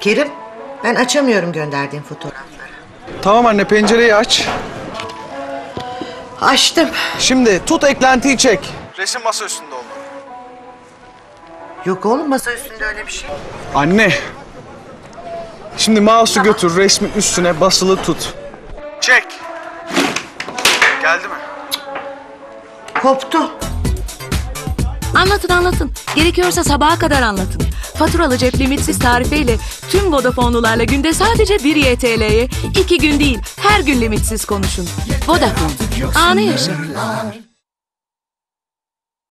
Kerim ben açamıyorum gönderdiğin fotoğrafları. Tamam anne pencereyi aç. Açtım. Şimdi tut eklentiyi çek. Resim masa üstünde olmalı. Yok oğlum masa üstünde öyle bir şey. Anne. Şimdi mouse'u götür resmin üstüne basılı tut. Çek. Geldi mi? Koptu. Anlatın anlatın. Gerekiyorsa sabaha kadar anlatın. Faturalı cep limitsiz tarifeyle tüm Vodafone'lularla günde sadece 1 YTL'ye iki gün değil her gün limitsiz konuşun. Vodafone. Anı yaşa.